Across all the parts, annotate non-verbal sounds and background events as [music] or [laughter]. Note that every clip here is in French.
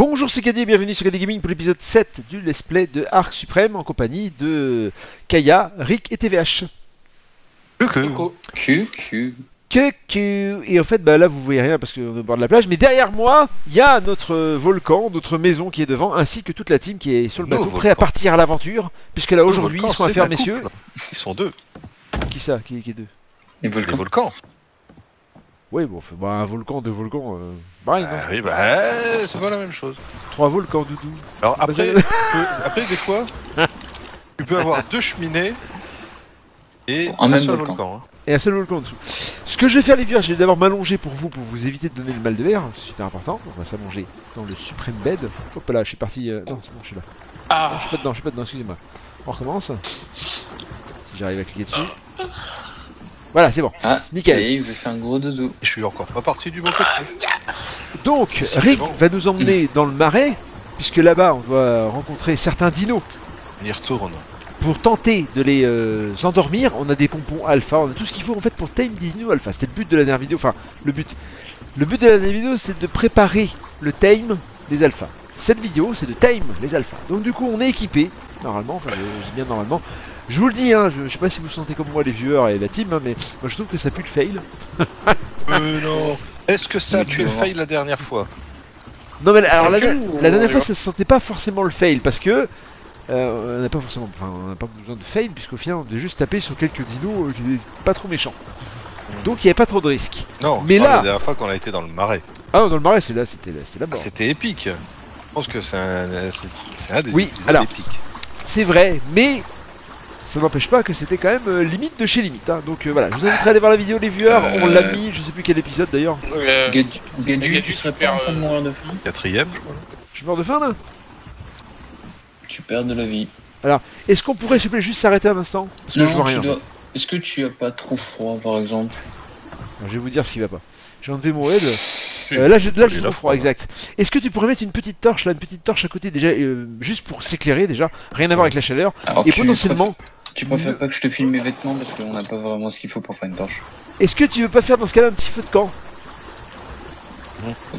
Bonjour c'est et bienvenue sur Caddy Gaming pour l'épisode 7 du Let's Play de Arc Suprême en compagnie de Kaya, Rick et TVH. Coucou. Q, Q. Que, que- Et en fait, bah là vous voyez rien parce qu'on est au bord de la plage, mais derrière moi, il y a notre volcan, notre maison qui est devant, ainsi que toute la team qui est sur le Nos bateau, prêt à volcans. partir à l'aventure, puisque là aujourd'hui ils volcans, sont à faire messieurs. Ils sont deux. Qui ça? Qui, qui est deux? Les Les volcans. Ouais, bon, fait, bah, un volcan, deux volcans, euh, pareil, non Ah oui, bah, c'est pas la même chose. Trois volcans, doudou. Alors Bah, après, ça- tu peux- après des fois, [laughs] tu peux avoir deux cheminées et Un un, même seul volcan. volcan. hein. et un seul volcan en dessous. Ce que je vais faire les vieux, je vais d'abord m'allonger pour vous, pour vous éviter de donner le mal de verre, c'est super important. On va s'allonger dans le suprême bed. Hop là, je suis parti. euh, Non, c'est bon, je suis là. Ah. Non, je suis pas dedans, je suis pas dedans, excusez-moi. On recommence. Si j'arrive à cliquer dessus. Voilà, c'est bon. Ah, Nickel. il veut faire un gros dodo. Et je suis encore pas parti du bon côté. Donc, Rick bon. va nous emmener dans le marais, puisque là-bas, on doit rencontrer certains dinos. On y retourne. Pour tenter de les euh, endormir, on a des pompons alpha, on a tout ce qu'il faut en fait pour tame des dinos alpha. C'était le but de la dernière vidéo, enfin le but. Le but de la dernière vidéo c'est de préparer le tame des alphas. Cette vidéo c'est de tame les alphas. Donc du coup on est équipé, normalement, enfin je, dis bien normalement. Je vous le dis, hein, je, je sais pas si vous sentez comme moi les viewers et la team, hein, mais moi je trouve que ça pue le fail. Euh, non. Est-ce que ça a tué tu le fail la dernière fois? Non mais alors la, dernière fois ça se sentait pas forcément le fail parce que euh, on n'a pas forcément, enfin on n'a pas besoin de fail puisqu'au final on a juste tapé sur quelques dinos euh, qui étaient pas trop méchants. Donc il n'y avait pas trop de risques. Non, Mais parle là- La dernière fois qu'on a été dans le marais. Ah non, dans le marais c'est là, c'était là, c'était là-bas. Ah, C'était épique. Je pense que c'est un, des Oui, alors. épiques. C'est vrai, mais ça n'empêche pas que c'était quand même euh, limite de chez limite. hein. Donc euh, voilà, je vous inviterai à aller voir la vidéo les viewers, on l'a Euh. mis, je sais plus quel épisode d'ailleurs. Euh, Gadu, Gadu, Gadu, tu serais pas en train de mourir de faim Quatrième, je crois. Je meurs de faim là Tu perds de la vie. Est-ce qu'on pourrait s'il vous plaît juste s'arrêter un instant? Parce que je vois tu rien. en dois- fait. Est-ce que tu as pas trop froid, par exemple? Alors, je vais vous dire ce qui va pas. J'ai enlevé mon head. Euh, là, j'ai là, j'ai trop froid, exact. Est-ce que tu pourrais mettre une petite torche là, une petite torche à côté déjà, euh, juste pour s'éclairer déjà, rien à voir avec la chaleur, Alors, et tu potentiellement, préfères- Tu préfères pas que je te filme mes vêtements parce qu'on n'a pas vraiment ce qu'il faut pour faire une torche. est-ce que tu veux pas faire dans ce cas-là un petit feu de camp?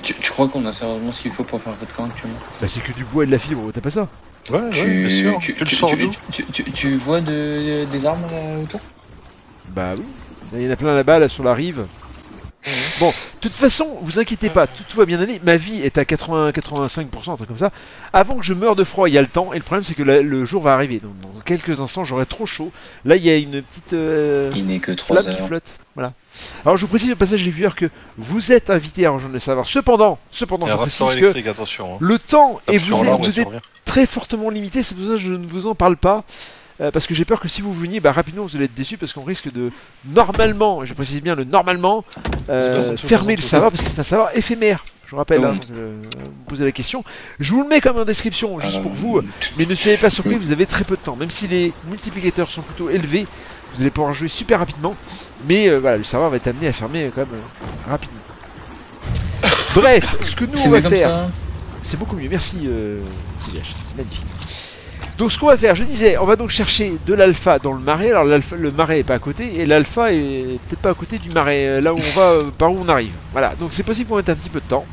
Tu, tu crois qu'on a sérieusement ce qu'il faut pour faire un feu de camp actuellement? Bah c'est que du bois et de la fibre, t'as pas ça? Ouais, ouais, tu, bien sûr. tu, Tu le sors vois de, des armes là, autour? Bah oui. Il y en a plein là-bas, là sur la rive. Bon, de toute façon, vous inquiétez pas, tout va bien aller. Ma vie est à 80-85%, un truc comme ça. Avant que je meure de froid, il y a le temps. Et le problème, c'est que la- le jour va arriver. Donc, dans quelques instants, j'aurai trop chaud. Là, il y a une petite euh, Il n'est que 3 flamme qui flotte. Voilà. Alors, je vous précise au passage, les viewers, que vous êtes invités à rejoindre le serveur. Cependant, cependant, je précise que attention. hein. le temps et vous vous êtes rien. très fortement limité, c'est pour ça que je ne vous en parle pas. Euh, parce que j'ai peur que si vous veniez, bah, rapidement vous allez être déçus parce qu'on risque de normalement, et je précise bien le normalement, euh, pas ça, fermer le serveur parce que c'est un serveur éphémère. Je vous rappelle, Oh. hein, vous me posez la question. Je vous le mets comme en description, juste Alors, pour vous, mais ne soyez pas surpris, vous avez très peu de temps. Même si les multiplicateurs sont plutôt élevés, vous allez pouvoir jouer super rapidement. Mais euh, voilà, le serveur va être amené à fermer quand même rapidement. Bref, ce que nous on va faire. C'est beaucoup mieux, merci euh, c'est magnifique. Donc ce qu'on va faire, je disais, on va donc chercher de l'alpha dans le marais. Alors l'alpha- le marais est pas à côté et l'alpha est peut-être pas à côté du marais, euh, là où on va, euh, par où on arrive. Voilà, donc c'est possible qu'on mette un petit peu de temps.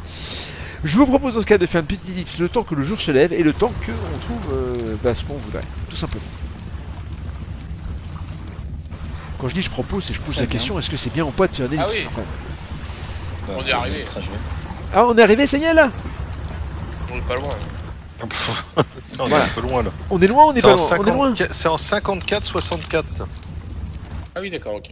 Je vous propose dans ce cas de faire une petite ellipse le temps que le jour se lève et le temps que on trouve euh, bah, ce qu'on voudrait, tout simplement. Quand je dis je propose, c'est je pose la bien. question est-ce que c'est bien ou pas de faire une Ah oui. On est arrivé. Ah, on est arrivé, ça y est là? On est pas loin. On est un peu loin là. On est loin, on est C'est pas en, loin, on est loin. 54 c'est en 54-64. Ah oui, d'accord, ok.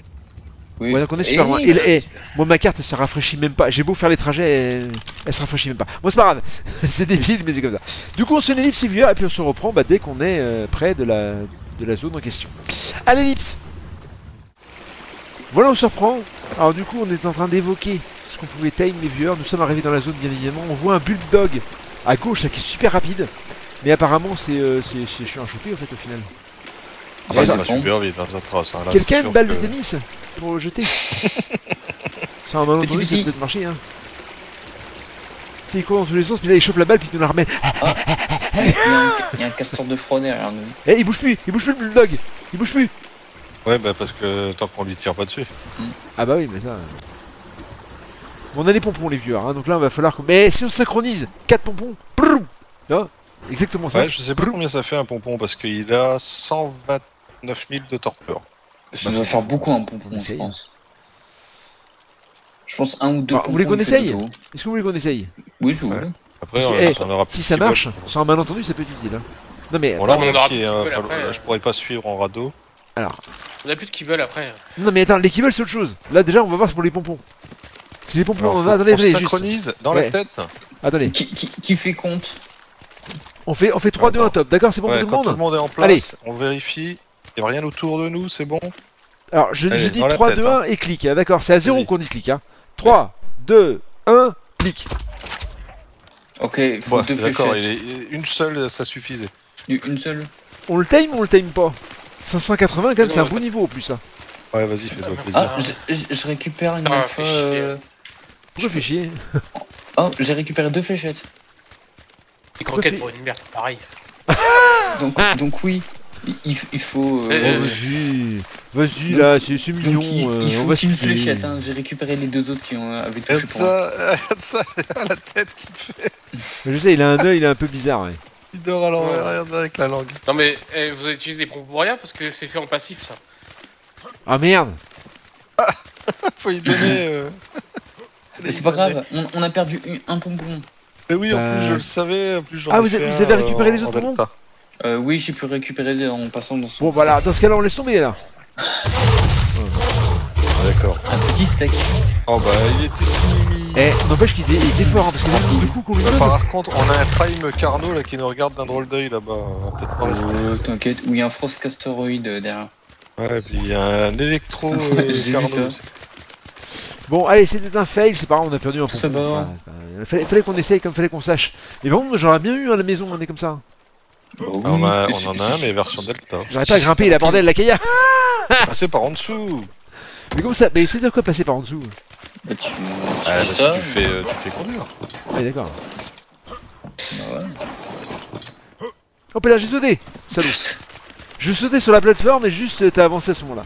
Oui. Ouais, donc on est super Et loin. oui, Et, et, moi, ma carte, elle se rafraîchit même pas. J'ai beau faire les trajets, elle, elle se rafraîchit même pas. Bon, c'est pas grave. [laughs] c'est débile, mais c'est comme ça. Du coup, on se fait une ellipse vieux et puis on se reprend bah, dès qu'on est euh, près de la, de la zone en question. À l'ellipse Voilà, on se reprend. Alors, du coup, on est en train d'évoquer ce qu'on pouvait time les viewers. Nous sommes arrivés dans la zone, bien évidemment. On voit un bulldog à gauche là, qui est super rapide. Mais apparemment, c'est euh, c'est- c'est chiant à choper en fait au final. Ah bah, Ouais, ça va super vite trace. hein, Quelqu'un une balle que- de tennis pour le jeter [laughs] C'est un malentendu, Petit, ça peut-être marcher. Hein. C'est il court dans tous les sens, puis là il chope la balle, puis il nous la remet. [laughs] Il y, a un, il y a un castor de froid derrière nous. Eh, il bouge plus, il bouge plus le bulldog, il bouge plus. Ouais, bah parce que tant qu'on lui tire pas dessus. Ah bah oui, mais ça. Bon, on a les pompons, les vieux, hein, donc là, on va falloir. que- Mais si on synchronise 4 pompons, brrr, exactement ça. Ouais, je sais pas combien ça fait un pompon parce qu'il a 129 000 de torpeur. Ça doit faire beaucoup un pompon, On je pense. Je pense un ou deux Ah, vous voulez qu'on il essaye? Est-ce que vous voulez qu'on essaye? Oui, je voulais. Après, que, on, eh, on aura Si ça marche, sur un malentendu, ça peut être utile. hein. Non mais, Bon, là, on aura hein, falloir- euh. je pourrais pas suivre en radeau. alors, On a plus de kibble après. non mais attends, les kibbles c'est autre chose. Là déjà, on va voir pour les pompons. Si les Alors, on attendez, qu'on attendez, juste. synchronise dans Ouais. la tête. Attendez, Qui, qui, qui fait compte on fait, on fait 3, 2, 1 top, d'accord, c'est bon Ouais, pour tout le tout le monde monde est en place, Allez. on vérifie. Il n'y a rien autour de nous, c'est bon Alors, je, Allez, je dis dans la 3, tête, 2, 1 et clic, hein, d'accord, c'est à 0 Vas-y. qu'on dit clic. Hein. 3, 2, 1, clic. Ok, Ouais, deux D'accord, une seule, ça suffisait. Une seule On le time ou on le time pas 580 quand même, c'est un bon niveau en plus ça. Ouais, vas-y, fais-toi Ah, plaisir. Ah, je, je- je récupère une Ah. Pourquoi fais chier Oh, j'ai récupéré deux fléchettes. Les croquettes pour une merde, pareil. [laughs] Donc, donc oui, il, faut. euh, Oh, vas-y, vas-y là, c'est mignon. donc il, euh, il on faut va une fléchette. Hein. J'ai récupéré les deux autres qui ont, euh, avaient touché Regarde ça, [laughs] regarde ça, regarde la tête qu'il fait. Mais Je sais, il a un œil, il est un peu bizarre. ouais. Il dort à l'envers, Ouais. regarde avec la langue. Non mais eh, vous utilisez des pompes pour rien parce que c'est fait en passif ça. Ah merde [laughs] Faut y donner. euh, Mais C'est pas grave, on, on a perdu une- un pompon. Mais oui, en plus je le savais, en plus j'en Ah, ai vous fait avez- vous un, avez récupéré euh, les en autres delta. Euh, oui, j'ai pu récupérer en passant dans son. Bon voilà, dans ce cas-là, on laisse tomber là. Ah, D'accord. Un petit steak. Oh bah il était si mimi. Eh, n'empêche qu'il il était fort, hein, parce que qu'on lui Bah, donne. par contre, on a un Prime Carnot là qui nous regarde d'un drôle d'œil là-bas. On va peut-être pas rester. Euh, T'inquiète, où il y a un frost castéroïde euh, derrière. Ouais, puis il y a un électro [laughs] euh, Ouais, j'ai vu Carnot. ça. aussi. Bon, allez, c'était un fail, c'est pas grave, on a perdu un pas grave. Fallait, fallait qu'on essaye comme fallait qu'on sache. Mais contre, j'aurais bien eu à la maison, on est comme ça. Bah Ah, on, a- oui, on en a un, mais version Delta. J'arrive pas à grimper, la bordel, la Kaya [laughs] Passer par en dessous. Mais comment ça Mais c'est de quoi passer par en dessous Bah, tu, Ah, fais bah, ça. tu, fais, euh, tu fais conduire. Ouais, d'accord. Bah ouais. Hop là, j'ai sauté Salaud Je sautais sur la plateforme et juste euh, t'as avancé à ce moment-là.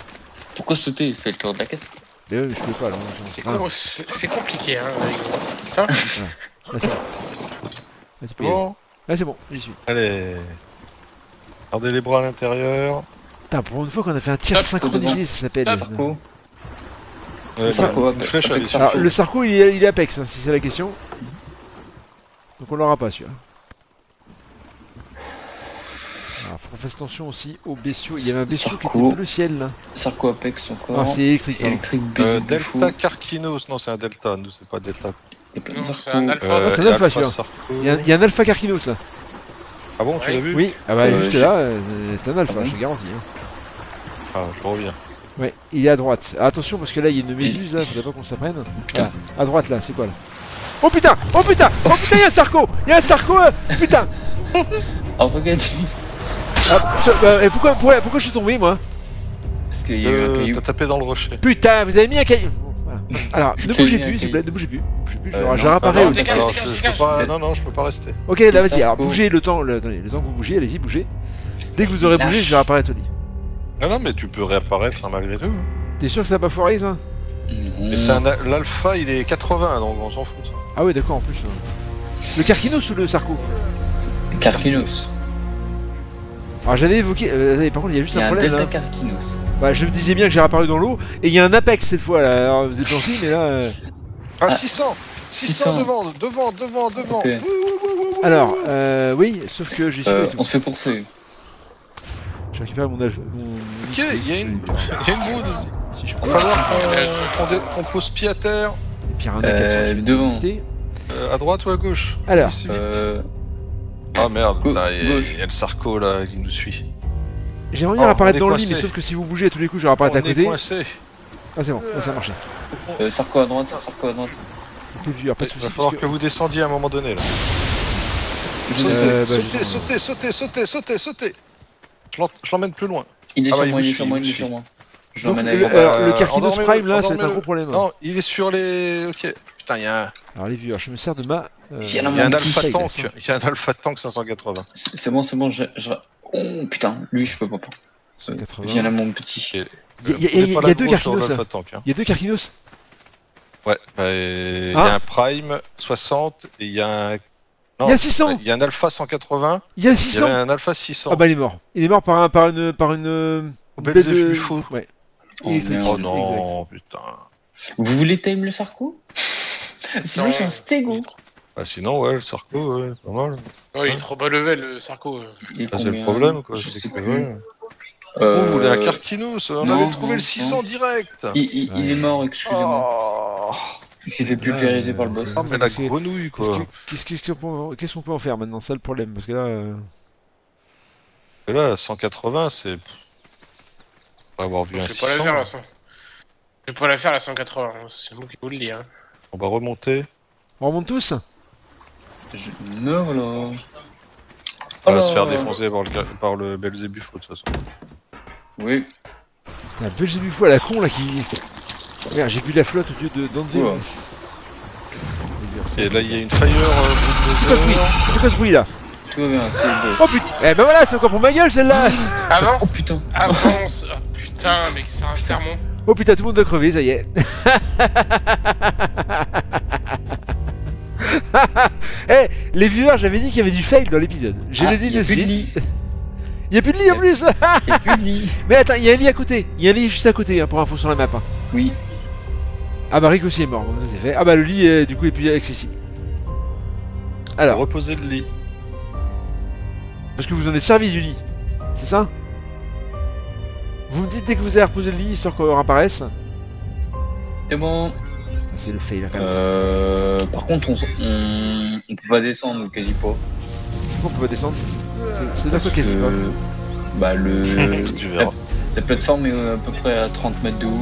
Pourquoi sauter? Fais le tour de la caisse. Mais je peux pas là. C'est Ah, com- c'est- c'est compliqué hein. avec- là, c'est bon. Là. Bon, c'est bon, j'y suis. allez. Gardez les bras à l'intérieur. Putain, pour une fois qu'on a fait un tir Hop, synchronisé, ça s'appelle. Ouais, Sarko, bah, une flèche à. Alors, le Sarko, il est, il est Apex, hein, si c'est la question. Donc on l'aura pas, celui-là. Alors, faut qu'on fasse attention aussi aux bestiaux. Il y avait un bestiau qui était bleu ciel là. Sarko Apex encore. Ah, c'est électrique. Euh, baiser de fou. Delta Carquinos, non c'est un Delta, nous c'est pas Delta. Il y a plein de c'est un alpha. Euh, c'est un Alpha. Il y, a, il y a un Alpha Carquinos là. Ah bon, tu Ouais. l'as vu Oui, ah bah Euh, juste là, euh, c'est un Alpha, Ah bon je te garantis. hein. Ah, je reviens. Ouais, il est à droite. Ah, attention parce que là il y a une méduse là, faudrait pas qu'on s'apprenne. Putain. À droite là, c'est quoi là? Oh putain Oh putain Oh putain, il y a un Sarko Il y a un Sarko euh, Putain [laughs] Ah, regarde, ah, et pourquoi, pourquoi, pourquoi je suis tombé moi parce qu'il y a eu un Euh, caillou. T'as tapé dans le rocher. Putain, vous avez mis un caillou voilà. [laughs] Alors, ne bougez plus, s'il vous plaît, ne bougez plus. Ne bougez plus, je, Euh, je non. réapparais. Non, alors, dégage, je- Non, non, je peux pas rester. Ok, là vas-y, alors bougez le temps, le, attendez, le temps que vous bougez, allez-y, bougez. Dès que vous aurez bougé, je vais réapparaître au lit. Non, non, mais tu peux réapparaître hein, malgré tout. T'es sûr que ça va pas foirer ça Mais c'est un l'alpha, il est 80, donc on s'en fout. ça. Ah ouais, d'accord, en plus. euh. Le Carquinos ou le Sarko? Carquinos. Alors j'avais évoqué, euh, attendez, par contre il y a juste Il y a un un problème. Delta hein. Carquinos. Bah, je me disais bien que j'ai réapparu dans l'eau, et il y a un Apex cette fois là. Alors vous êtes gentil, mais là. euh, Ah, Ah. 600 600 600. devant, devant, devant, devant. Ok. Ouh, ouh, ouh, ouh, ouh. Alors, euh, oui, sauf que j'y suis Euh, on se fait courser. J'ai récupéré mon alpha. Mon... Ok, il y a une, il y a une boule aussi. Si je Il peux. va falloir qu'on pose pied à terre. Et puis il y a un Euh, A400 qui devant. est Euh, à droite ou à gauche? Alors. Euh, Ah merde, là, il y, a- y le Sarko là qui nous suit. J'aimerais bien Oh, apparaître dans le lit, mais sauf que si vous bougez à tous les coups, je vais apparaître à on est côté. coincé. Ah, c'est bon, là, ça a marché. euh, Sarko à droite, Sarko à droite. Ok, vieux, alors, pas de Il va falloir que vous descendiez à un moment donné là. Euh, bah, sautez, je- sautez, sautez, sautez, sautez, sautez. Je l'emmène plus loin. Il est Ah sur bah, moi, il est sur moi, il est sur moi. Je Donc, l'emmène le, alors, le Euh, Carquinos Prime là, être un gros problème. Non, il est sur les. Ok. Putain, il y a un, Alors, les vieux, alors, je me sers de ma. euh, Il y a il y a un alpha tank. Il y a un alpha tank 580. C'est c'est bon, c'est bon, je, je... Oh putain, lui je peux pas. pas. 180. Viens là mon petit. Il y a- il y a- il y a- il y a deux Carquinos là. tank. hein. Il y a deux Carquinos. Ouais, bah, il y Ah. a un Prime 60 et il y a un. Non, Il y a 600 Il y a un Alpha 180, Il y a il y 600 avait un Alpha 600. Ah bah il est mort. Il est mort par, un, par une... Par une euh, baie Belzébuth de- fou. Ouais. Oh. Oh non, putain. Vous voulez time le Sarko? [laughs] Sinon, Non, j'ai un il est Stego. trop- Bah, sinon, ouais, le Sarko, ouais, pas mal. Ouais, il est trop bas level, le Sarko. euh. Il est Ah, c'est le problème, quoi. Je c'est sais que. Euh, Vous voulez un Carquinous On non, avait trouvé non, le 600 direct Il, il- il est mort, excusez-moi. Oh, Il s'est fait pulvériser par le boss. Ah, mais la grenouille, quoi. que- qu'est-ce que- qu'est-ce qu'on peut, en faire maintenant? C'est ça le problème. Parce que là. euh, Et là, 180, c'est. Avoir vu Donc, un Je vais pas la 600. faire la 100. Je vais pas la faire la 180, hein, c'est moi qui vous le dis. Hein. On va remonter. On remonte tous Je meurs là. On va se faire défoncer par le, par le de toute façon. Oui. Vu fou à la con là qui. Regarde, j'ai bu la flotte au lieu de d'enlever. Oula. Et là, il y a une Fire euh, C'est quoi ce bruit Bulldozer. C'est quoi ce bruit là Tout va bien, c'est le boss. Oh putain Eh ben voilà, c'est encore pour ma gueule celle-là Avance Oh putain. Avance putain, mais c'est un sermon. Oh putain, tout le monde doit crever, ça y est. [laughs] Eh, les viewers, j'avais dit qu'il y avait du fail dans l'épisode. Je Ah, l'ai dit de a plus de suite. lit. Il y a plus de lit en plus Il a plus de lit. [laughs] Mais attends, il y a un lit à côté. Il y a un lit juste à côté hein, pour info sur la map. hein. Oui. Ah bah Rick aussi est mort, donc ça c'est fait. Ah bah le lit est, du coup est plus accessible. Alors, Reposer le lit. parce que vous en êtes servi du lit, c'est ça? Vous me dites dès que vous avez reposé le lit, histoire qu'on réapparaisse C'est bon. Ah, C'est le fail là quand même. Euh, par contre, on, on, on peut pas descendre ou quasi pas. Pourquoi on peut pas descendre C'est- Parce quasi que, pas Bah le. [laughs] tu la, verras. la plateforme est à peu près à 30 mètres de haut.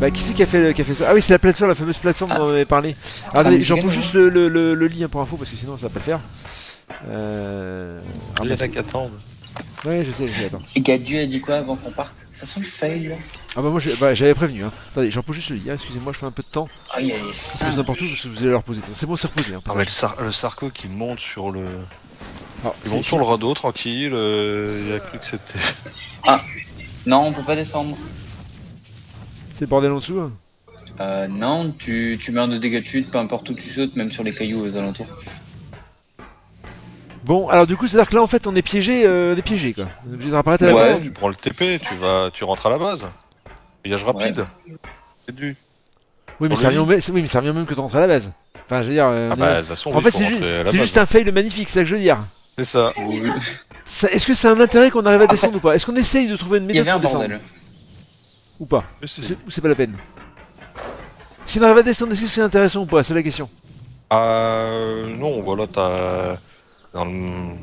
Bah qui c'est qui a fait, qui a fait ça? Ah oui c'est la plateforme, la fameuse plateforme Ah. dont on avait parlé. Ah, attendez, mais j'en gagné, juste le, le, le, le lit hein, pour info parce que sinon ça va pas le faire. Euh... Il y en a. Ouais je sais, je sais, attends. Et Gadu a dit quoi avant qu'on parte Ça sent le fail là. Ah bah moi j'ai- bah, j'avais prévenu hein. Attendez, j'en pose juste le lit, hein. excusez-moi je fais un peu de temps. Aïe aïe Je pose n'importe où parce que vous allez leur poser. C'est bon c'est reposé hein. Mais le, Sar- le Sarko qui monte sur le. Alors, Il monte sur le radeau tranquille. euh, il a cru que c'était. [laughs] Non, on peut pas descendre. C'est le bordel en dessous hein. Euh, non, tu, tu meurs de dégâts de chute, peu importe où tu sautes, même sur les cailloux aux alentours. Bon alors du coup c'est à dire que là en fait on est piégé, euh, on est piégé quoi. On est obligé de réapparaître à la Ouais. base. Tu prends le TP, tu vas, tu rentres à la base. Voyage rapide. C'est du. Oui mais ça le revient, au même- oui, mais ça revient même que de rentrer à la base. Enfin je veux dire... euh, Ah bah de toute façon, En oui, fait faut c'est juste, rentrer à la c'est base. juste un fail magnifique, c'est ça que je veux dire. C'est ça. Ça- Est-ce que c'est un intérêt qu'on arrive à Après- descendre ou pas? Est-ce qu'on essaye de trouver une Il y méthode avait un pour descendre? bordel. Ou pas? Ou c'est- c'est ou c'est pas la peine? Si on arrive à descendre, est-ce que c'est intéressant ou pas? C'est la question. Ah non, voilà, t'as. Dans le.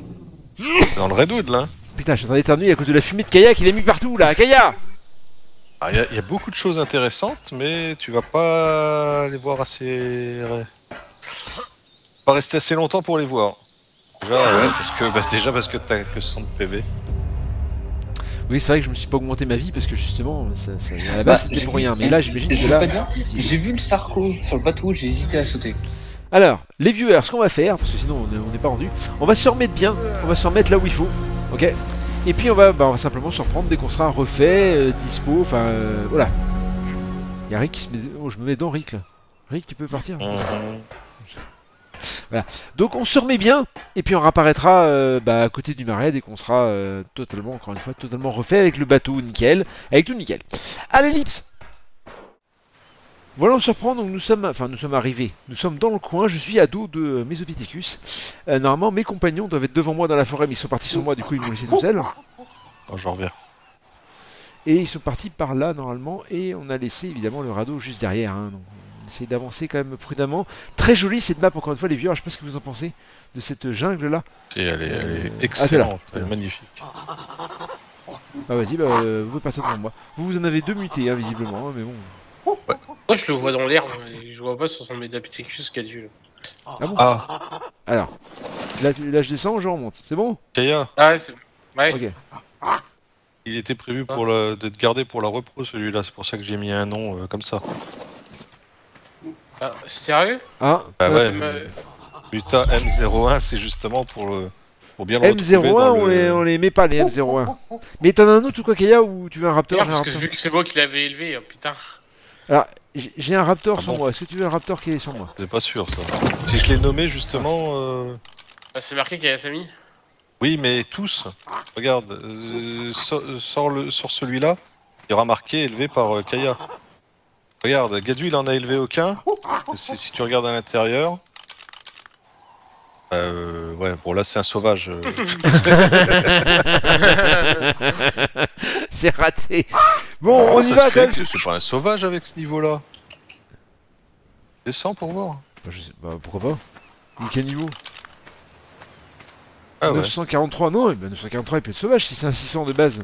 Dans le Redwood là. Putain, je suis en train d'éternuer à cause de la fumée de Kaya qu'il a mis partout là Kaya Ah, Il y, a- il y a beaucoup de choses intéressantes, mais tu vas pas les voir assez. Pas rester assez longtemps pour les voir. Déjà, euh, parce que, bah, déjà parce que t'as que 100 PV. Oui, c'est vrai que je me suis pas augmenté ma vie parce que justement, ça, ça- à la Bah, base c'était j'ai pour vu- rien. Mais là, j'imagine que là. J'ai vu le Sarko sur le bateau, j'ai hésité à sauter. Alors, les viewers, ce qu'on va faire, parce que sinon on est- on n'est pas rendu, on va se remettre bien, on va se remettre là où il faut, ok? Et puis on va, bah, on va simplement se reprendre dès qu'on sera refait, euh, dispo, enfin euh, voilà. Il y a Rick qui se met... Oh, je me mets dans Rick là. Rick, tu peux partir? Mhm. Donc on se remet bien, et puis on réapparaîtra euh, bah, à côté du marais dès qu'on sera euh, totalement, encore une fois, totalement refait avec le bateau nickel, avec tout nickel. À l'ellipse Voilà, on se reprend, donc nous sommes, enfin nous sommes arrivés, nous sommes dans le coin, je suis à dos de euh, Mesopithecus. Euh, normalement mes compagnons doivent être devant moi dans la forêt, mais ils sont partis sur moi, du coup ils m'ont laissé tout seul. Oh, je reviens. Et ils sont partis par là normalement, et on a laissé évidemment le radeau juste derrière. hein, donc on essaye d'avancer quand même prudemment. Très jolie cette map, encore une fois les viewers, je sais pas ce que vous en pensez de cette jungle là. Et elle est, elle est Ah, t'es là. excellente, elle est magnifique. Bah vas-y, bah, euh, vous pouvez passer devant moi. Vous, vous en avez deux mutés, hein, visiblement, hein, mais bon. Moi, je le vois dans l'air, mais je vois pas sur son Médapithecus qui a dû. Ah bon Ah, Alors, là, je descends ou je remonte C'est bon? Kaya, Ah ouais, c'est Ouais. Ok. il était prévu pour le, d'être gardé pour la repro celui-là, c'est pour ça que j'ai mis un nom euh, comme ça. Ah, sérieux? Ah, Bah ouais, Euh, Buta M01, c'est justement pour le. Pour bien le retrouver M01, dans on, le- les, on les met pas les M01. Mais t'en as un autre ou quoi, Kaya, ou tu veux un Raptor? Un parce que Raptor vu que c'est moi qui l'avais élevé, oh, putain. J'ai j'ai un raptor Ah sur bon moi. Est-ce que tu veux un raptor qui est sur moi? C'est pas sûr ça. Si je l'ai nommé justement. euh, Ah, c'est marqué qu'il y a famille? Oui, mais tous. Regarde, euh, sur, sur le, sur celui-là, il y aura marqué élevé par euh, Kaya. Regarde, Gadu il en a élevé aucun. Si, si tu regardes à l'intérieur. Euh, ouais, bon là c'est un sauvage. [laughs] C'est raté. Bon, Comment on y ça va se quand que C'est pas un sauvage avec ce niveau-là. Descends pour voir. Bah, je sais, bah, pourquoi pas Il quel niveau Ah ouais. 943, non, bah, 943 il peut être sauvage si c'est un 600 de base.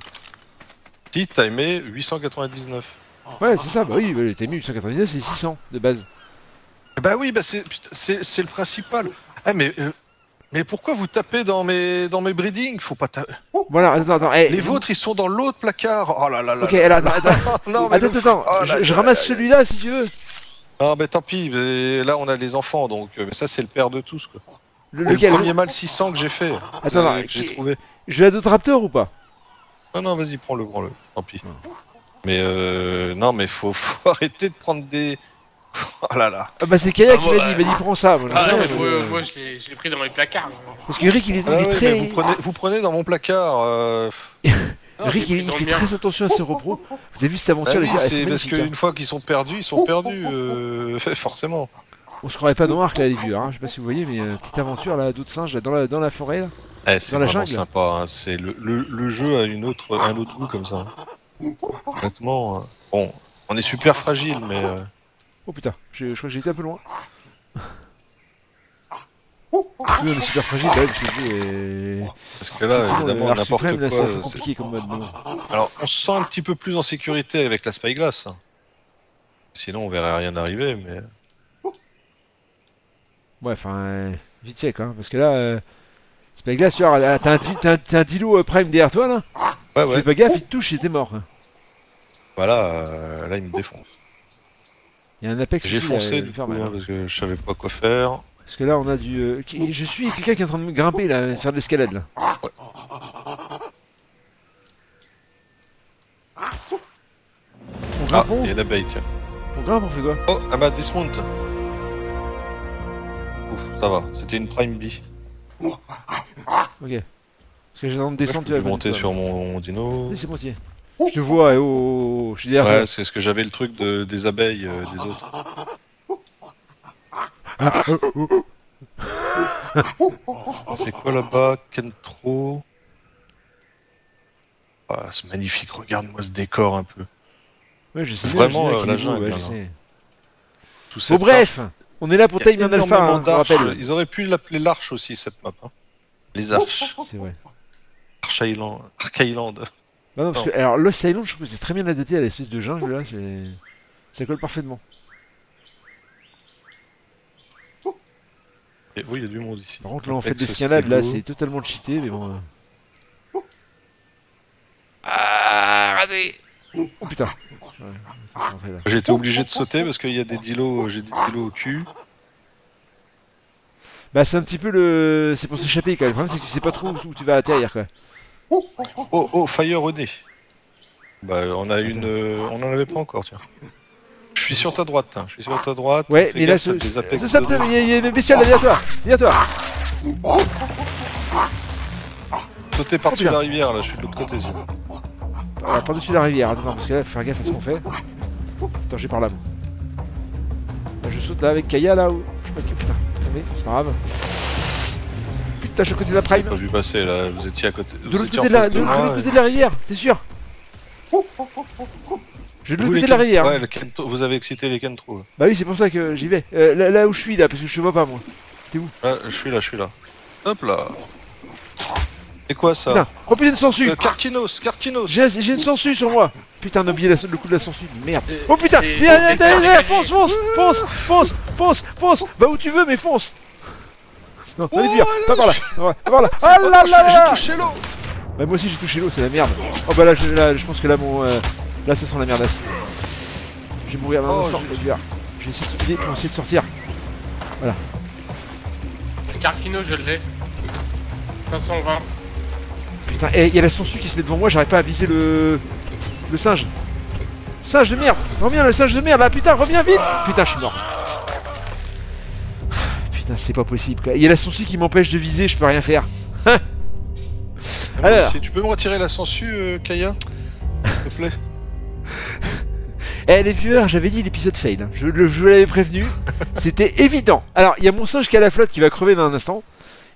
Si t'as aimé 899. Ouais, c'est ça, bah oui, bah, t'as mis 899, c'est 600 de base. Bah oui, bah c'est le principal. Ah mais euh, mais pourquoi vous tapez dans mes dans mes breedings? Faut pas taper. Voilà, attends, attends. eh, Les vous- vôtres ils sont dans l'autre placard. Oh là là là. Ok, alors, attends, attends. [laughs] non, mais Attends, le- attends, Oh je, là je là ramasse là. celui-là si tu veux. Ah mais tant pis, mais là on a les enfants donc euh, mais ça c'est le père de tous quoi. Le, Le lequel? premier mâle 600 que j'ai fait. Attends, euh, que j'ai trouvé. Je vais à d'autres raptors ou pas? Non non, vas-y, prends-le, prends-le. Tant pis. Mais euh, non mais faut, faut [laughs] arrêter de prendre des [laughs] Oh là là. Ah bah c'est Kaya Ah, qui bon, m'a dit, il m'a dit prends ça. Moi, Ah non, rien, mais faut, euh, moi je l'ai pris dans mes placards. Parce que Rick il est, il Ah est ouais, très... vous prenez vous prenez dans mon placard euh, [laughs] Non, Rick il, il fait mien. très attention à ses repros. Vous avez vu cette bah aventure oui, les gars Ah, c'est parce magnifique, hein. qu'une fois qu'ils sont perdus, ils sont perdus euh, [laughs] forcément. On se croirait pas dans Arc là les vieux, hein. je sais pas si vous voyez mais euh, petite aventure là, d'autres singes là, dans la, dans la forêt là. Eh, c'est Dans la vraiment jungle. sympa. hein. C'est le, le, le jeu a une autre, un autre goût comme ça. Honnêtement, euh, bon, on est super fragile, mais euh, Oh putain, je, je crois que j'ai été un peu loin. Oui, on est super fragile, bah, que le jeu est... parce que là, évidemment, n'importe quoi. là, c'est un peu c'est- compliqué comme mode. Alors, on se sent un petit peu plus en sécurité avec la spyglass. hein. Sinon, on verrait rien arriver, mais Ouais, enfin, euh, vite fait quoi, parce que là, euh, glace, tu vois, t'as un, un, t'as un Dilo euh, Prime derrière toi là, ouais, tu fais ouais. pas gaffe, il te touche, il était mort. hein. Voilà, euh, là, il me défonce. Il y a un Apex J'ai foncé il du coup, hein, hein. parce que je savais pas quoi faire. Parce que là, on a du. euh, qui- Je suis quelqu'un qui est en train de me grimper là, faire de l'escalade là. On Ah, grimpe, on, il y a l'abeille, tiens. on grimpe, on fait quoi? Oh, ah bah, dismount. Ouf, ça va. C'était une prime B. Ok. Parce que j'ai dans de Je descendre, tu vas monter sur mon dino. C'est bon, tiens. Je te vois, oh, oh, je suis derrière Ouais, c'est ce que j'avais le truc de, des abeilles euh, des autres. c'est quoi là-bas Kentro? Ah, C'est magnifique, regarde-moi ce décor un peu. Ouais, je sais Vraiment, bien, je sais euh, la jungle, ouais, là, je sais. Tout Bon, bref, on est là pour Time Alpha, hein, rappelle. Ils auraient pu l'appeler l'Arche aussi, cette map. hein. Les Arches. C'est vrai. Island. Island. Bah non, parce Non. que, alors, Lost Island, je trouve que c'est très bien adapté à l'espèce de jungle là, ça colle parfaitement. Et oui, il y a du monde ici. Par contre, là, on fait de Apex l'escalade, là, c'est totalement cheaté, mais bon. euh. Ah, raté Oh putain Ouais, été obligé de sauter parce qu'il y a des dilos, j'ai des dilos au cul. Bah, c'est un petit peu le. C'est pour s'échapper quand même. Le problème, c'est que tu sais pas trop où tu vas atterrir quoi. Oh, oh, Fire René. Bah, on a une. euh, on en avait pas encore, tiens. Je suis sur ta droite, hein. je suis sur ta droite. Ouais, Fais mais là, gaffe, ce. t'as des apex C'est ça, dedans. il y, a- il y a une bestiole là, derrière toi Derrière toi Sauter par-dessus Oh, la rivière, là, je suis de l'autre côté. tiens. Voilà, par-dessus la rivière, attends, parce que là, faut faire gaffe à ce qu'on fait. Attends, j'ai par là, moi. Là, je saute là avec Kaya là où. Je sais pas qui. Putain, c'est pas grave. Suis à côté de la J'ai prime. pas vu passer, là, vous étiez à côté. De l'autre côté de la, de, de l'autre côté de rivière, t'es sûr Je vais de l'autre côté de la rivière. Ouais, le Kento- vous avez excité les Kentro. Bah oui, c'est pour ça que j'y vais. Euh, là, là où je suis là, parce que je te vois pas moi. Ah, je suis là, je suis là. Hop là. C'est quoi ça Putain, oh putain, une sangsue Euh, Karkinos J'ai j'ai une sangsue sur moi Putain, on a oublié la- le coup de la sangsue, merde Euh, Oh putain Fonce, fonce, fonce, fonce, fonce, fonce Va où tu veux, mais fonce Non, allez, Oh, viens, là, pas par là, pas par là. Ah Oh, là là J'ai là touché l'eau. Bah moi aussi j'ai touché l'eau, c'est la merde. Oh bah là, je, là, je pense que là, mon... euh, là, ça sent la merdasse. Je vais mourir dans un Oh, instant, vais essayer de pour essayer de sortir. Le Carfino, je l'ai. 520. Putain, et il y a la sangsue qui se met devant moi, j'arrive pas à viser le... le singe. Singe de merde. Reviens le singe de merde là putain reviens vite. Putain je suis mort Putain c'est pas possible quoi. Il y a la sangsue qui m'empêche de viser, je peux rien faire. [laughs] Alors. Si tu peux me retirer la sangsue, euh, Kaya S'il te plaît? [laughs] Eh les viewers, j'avais dit l'épisode fail, hein. je, le- je l'avais prévenu, [laughs] c'était évident. Alors il y a mon singe qui à la flotte qui va crever dans un instant,